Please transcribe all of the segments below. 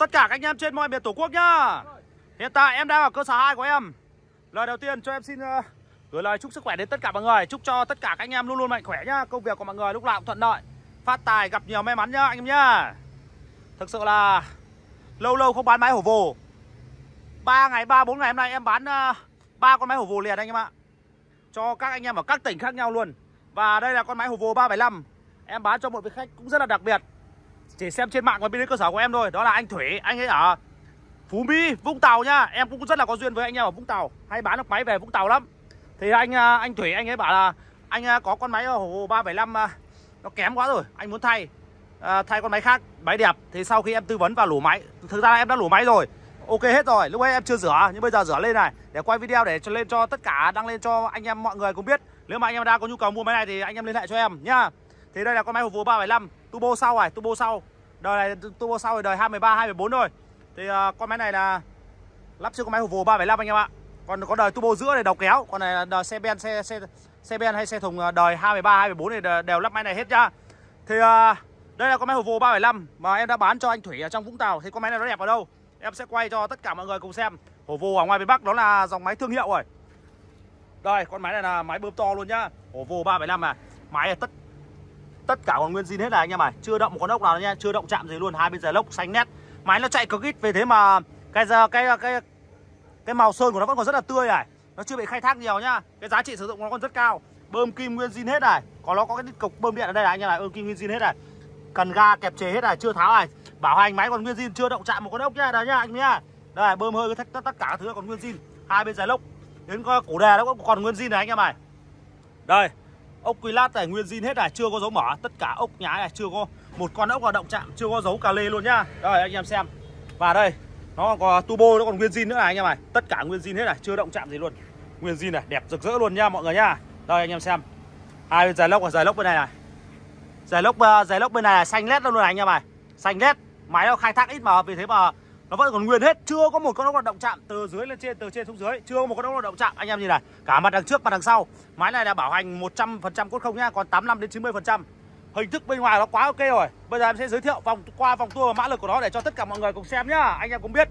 tất cả anh em trên mọi miền Tổ quốc nhá. Hiện tại em đang ở cơ sở 2 của em. Lời đầu tiên cho em xin uh, gửi lời chúc sức khỏe đến tất cả mọi người. Chúc cho tất cả các anh em luôn luôn mạnh khỏe nhá. Công việc của mọi người lúc nào cũng thuận lợi. Phát tài gặp nhiều may mắn nhá anh em nhá. Thực sự là lâu lâu không bán máy hổ vồ. Ba ngày ba bốn ngày hôm nay em bán uh, ba con máy hổ vồ liền anh em ạ. Cho các anh em ở các tỉnh khác nhau luôn. Và đây là con máy hổ vồ 375 em bán cho một vị khách cũng rất là đặc biệt chỉ xem trên mạng và bên cơ sở của em thôi. Đó là anh Thủy, anh ấy ở Phú Mỹ, Vũng Tàu nhá em cũng rất là có duyên với anh em ở Vũng Tàu. Hay bán được máy về Vũng Tàu lắm. Thì anh à, anh Thủy, anh ấy bảo là anh à, có con máy hồ ba 375 à, nó kém quá rồi, anh muốn thay thay con máy khác, máy đẹp. Thì sau khi em tư vấn và lủ máy, thực ra em đã lủ máy rồi. Ok hết rồi, lúc ấy em chưa rửa, nhưng bây giờ rửa lên này. Để quay video để cho lên cho tất cả, đăng lên cho anh em, mọi người cũng biết. Nếu mà anh em đang có nhu cầu mua máy này thì anh em liên hệ cho em nhá thì đây là con máy hộp vố 375 turbo sau này turbo sau. Đời này turbo sau thì đời 213 214 rồi thì uh, con máy này là lắp chưa con máy hộp vồ 375 anh em ạ. Còn có đời turbo giữa này đầu kéo. Còn này là đời xe ben xe xe xe ben hay xe thùng à, đời 213 214 thì đều lắp máy này hết nhá. Thì uh, à, đây là con máy hộp vồ 375 mà em đã bán cho anh Thủy ở trong Vũng Tàu. Thì con máy này nó đẹp ở đâu? Em sẽ quay cho tất cả mọi người cùng xem. Hổ vô ở ngoài miền Bắc đó là dòng máy thương hiệu rồi. Đây con máy này là máy bơm to luôn nhá. Hổ vô 375 à Máy này tất tất cả còn nguyên zin hết này anh em này Chưa động một con ốc nào nha Chưa động chạm gì luôn. Hai bên giải lốc xanh nét. Máy nó chạy cực ít Về thế mà cái cái cái cái màu sơn của nó vẫn còn rất là tươi này. Nó chưa bị khai thác nhiều nhá. Cái giá trị sử dụng của nó còn rất cao. Bơm kim nguyên zin hết này. Còn nó có cái cục bơm điện ở đây này anh em này Bơm kim nguyên zin hết này. Cần ga kẹp chế hết này Chưa tháo này. Bảo hành máy còn nguyên zin chưa động chạm một con ốc nhá. Đó nhá anh nhá. Đây bơm hơi tất, tất, cả thứ còn nguyên zin. Hai bên giải lốc. Đến ờ, cổ đề nó cũng còn nguyên zin này anh em này đây ốc quy lát này, nguyên zin hết này, chưa có dấu mở tất cả ốc nhái này, chưa có một con ốc nào động chạm, chưa có dấu cà lê luôn nhá. Đây, anh em xem. Và đây, nó còn có turbo nó còn nguyên zin nữa này, anh em này. Tất cả nguyên zin hết này, chưa động chạm gì luôn. Nguyên zin này, đẹp rực rỡ luôn nha mọi người nhá. Đây, anh em xem. Hai bên giải lốc và giải lốc bên này này. Giải lốc ờ, giải lốc bên này là xanh led luôn này, anh em này. Xanh led máy nó khai thác ít mà, vì thế mà nó vẫn còn nguyên hết. Chưa có một con ốc nào động chạm từ dưới lên trên, từ trên xuống dưới. Chưa có một con ốc nào động chạm. Anh em nhìn này, cả mặt đằng trước, mặt đằng sau. Máy này là bảo hành 100% cốt không nhá, còn 85 đến 90% hình thức bên ngoài nó quá ok rồi. Bây giờ em sẽ giới thiệu vòng qua vòng tua và mã lực của nó để cho tất cả mọi người cùng xem nhá. Anh em cũng biết.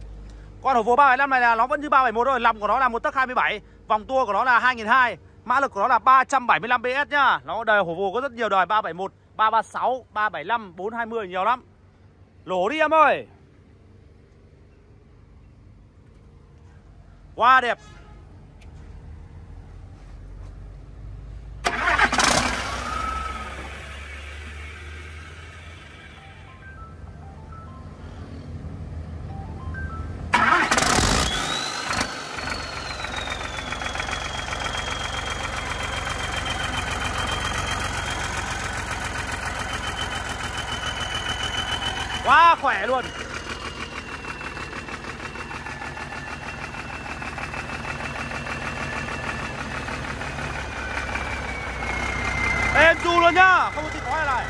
Con hổ vồ 375 này là nó vẫn như 371 rồi lòng của nó là một tấc 27 vòng tua của nó là 2002 mã lực của nó là 375 PS nhá. Nó đời hổ vồ có rất nhiều đời 371 336 375 420 nhiều lắm. Lổ đi em ơi! Quá đẹp quá khỏe luôn êm chu luôn nhá không có tí khói này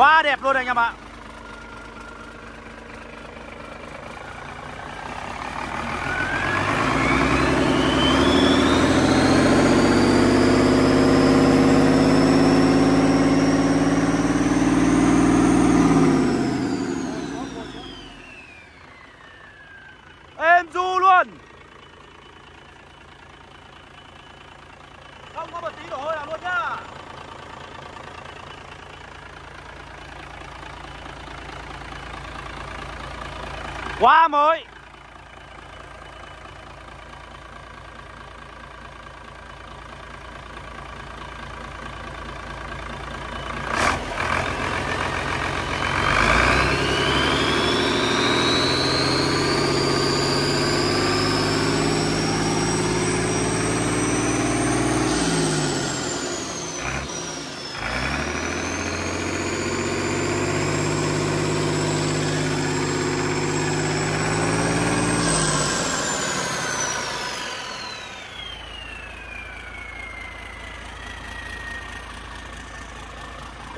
quá đẹp luôn anh em ạ. Quá mới.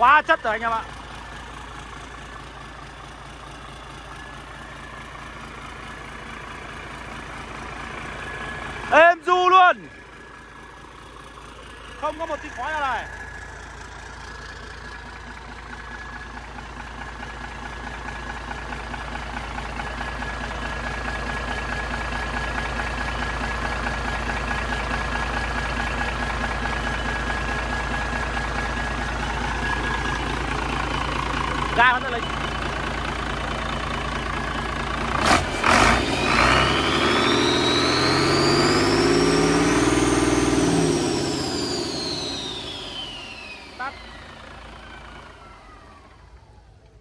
Quá chất rồi anh em ạ. Êm du luôn. Không có một tí khói nào này. Ra vẫn lên.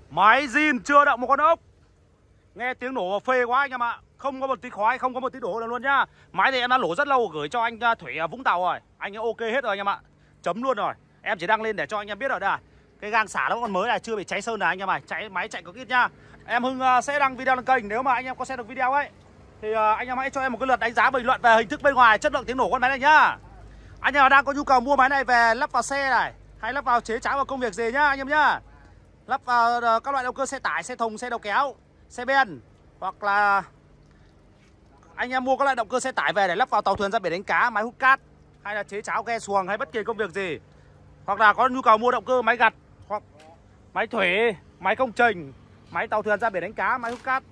Máy zin chưa động một con ốc. Nghe tiếng nổ phê quá anh em ạ. Không có một tí khói, không có một tí đổ nào luôn nhá. Máy thì em đã nổ rất lâu gửi cho anh à, Thủy à, Vũng Tàu rồi. Anh ấy ok hết rồi anh em ạ. Chấm luôn rồi. Em chỉ đăng lên để cho anh em biết rồi đây à. Cái gang xả nó còn mới này, chưa bị cháy sơn này anh em này cháy Máy chạy có ít nhá Em Hưng à, sẽ đăng video lên kênh Nếu mà anh em có xem được video ấy. Thì à, anh em hãy cho em một cái lượt đánh giá bình luận về hình thức bên ngoài Chất lượng tiếng nổ con máy này nhá. Anh em đang có nhu cầu mua máy này về lắp vào xe này Hay lắp vào chế cháo vào công việc gì nhá anh em nhá. Lắp vào à, các loại động cơ xe tải, xe thùng, xe đầu kéo, xe ben hoặc là anh em mua các loại động cơ xe tải về để lắp vào tàu thuyền ra biển đánh cá, máy hút cát hay là chế cháo ghe xuồng hay bất kỳ công việc gì. Hoặc là có nhu cầu mua động cơ máy gặt máy thủy, máy công trình, máy tàu thuyền ra biển đánh cá, máy hút cát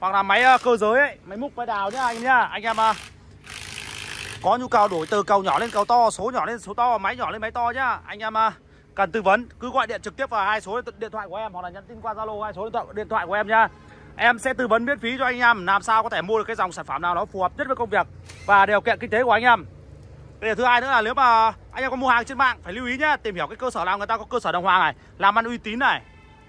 hoặc là máy ờ, cơ giới ấy, máy múc máy đào nhá anh nhá. Anh em à. có nhu cầu đổi từ cầu nhỏ lên cầu to, số nhỏ lên số to, máy nhỏ lên máy to nhá. Anh em ờ, cần tư vấn cứ gọi điện trực tiếp vào hai số điện thoại của em hoặc là nhắn tin qua Zalo hai số điện thoại, điện thoại của em nhá. Em sẽ tư vấn miễn phí cho anh em làm sao có thể mua được cái dòng sản phẩm nào nó phù hợp nhất với công việc và điều kiện kinh tế của anh em. Bây giờ thứ hai nữa là nếu mà anh em có mua hàng trên mạng phải lưu ý nhá, tìm hiểu cái cơ sở nào người ta có cơ sở đồng hoàng này, làm ăn uy tín này.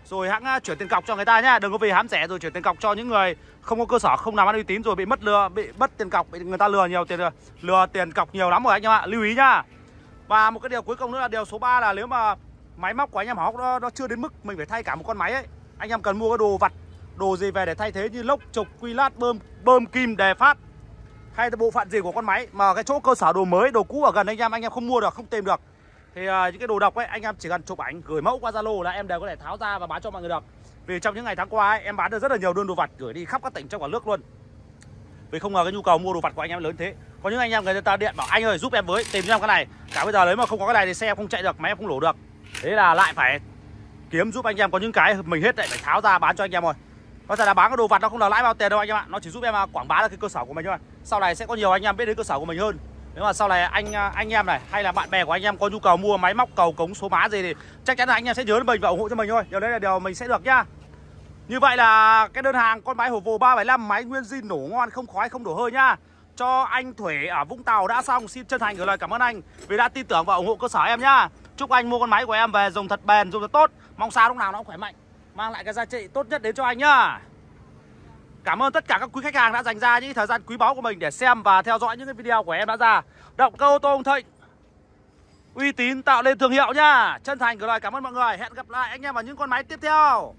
Rồi hãng à, chuyển tiền cọc cho người ta nhá, đừng có về hám rẻ rồi chuyển tiền cọc cho những người không có cơ sở, không làm ăn uy tín rồi bị mất lừa, bị mất tiền cọc, bị người ta lừa nhiều tiền à, lừa tiền cọc nhiều lắm rồi anh em ạ. Lưu ý nhá. Và một cái điều cuối cùng nữa là điều số 3 là nếu mà máy móc của anh em hóc nó, nó chưa đến mức mình phải thay cả một con máy ấy anh em cần mua cái đồ vặt đồ gì về để thay thế như lốc trục quy lát bơm bơm kim đề phát hay là bộ phận gì của con máy. Mà cái chỗ cơ sở đồ mới đồ cũ ở gần anh em anh em không mua được không tìm được. Thì uh, những cái đồ độc ấy anh em chỉ cần chụp ảnh gửi mẫu qua zalo là em đều có thể tháo ra và bán cho mọi người được. Vì trong những ngày tháng qua ấy, em bán được rất là nhiều đơn đồ vặt gửi đi khắp các tỉnh trong cả nước luôn. Vì không ngờ cái nhu cầu mua đồ vặt của anh em lớn thế. Có những anh em người ta điện bảo anh ơi giúp em với tìm cho em cái này. Cả bây giờ nếu mà không có cái này thì xe em không chạy được máy em không đổ được. Thế là lại phải kiếm giúp anh em có những cái mình hết lại phải tháo ra bán cho anh em rồi nó thật là bán cái đồ vặt nó không là lãi bao tiền đâu anh em ạ. Nó chỉ giúp em à, quảng bá được cái cơ sở của mình thôi. Sau này sẽ có nhiều anh em biết đến cơ sở của mình hơn. Nếu mà sau này anh à, anh em này hay là bạn bè của anh em có nhu cầu mua máy móc cầu cống số má gì thì chắc chắn là anh em sẽ nhớ đến mình và ủng hộ cho mình thôi. Điều đấy là điều mình sẽ được nhá. Như vậy là cái đơn hàng con máy Volvo 375 máy nguyên zin nổ ngon không khói không đổ hơi nhá. Cho anh Thủy ở Vũng Tàu đã xong. Xin chân thành gửi lời cảm ơn anh vì đã tin tưởng và ủng hộ cơ sở em nhá. Chúc anh mua con máy của em về dùng thật bền, dùng thật tốt. Mong sao lúc nào nó cũng khỏe mạnh. Mang lại cái giá trị tốt nhất đến cho anh nhá. Cảm ơn tất cả các quý khách hàng đã dành ra những thời gian quý báu của mình để xem và theo dõi những cái video của em đã ra. Động cơ ô tô Hồng Thịnh. Uy tín tạo lên thương hiệu nhá. Chân thành gửi lời cảm ơn mọi người. Hẹn gặp lại anh em vào những con máy tiếp theo.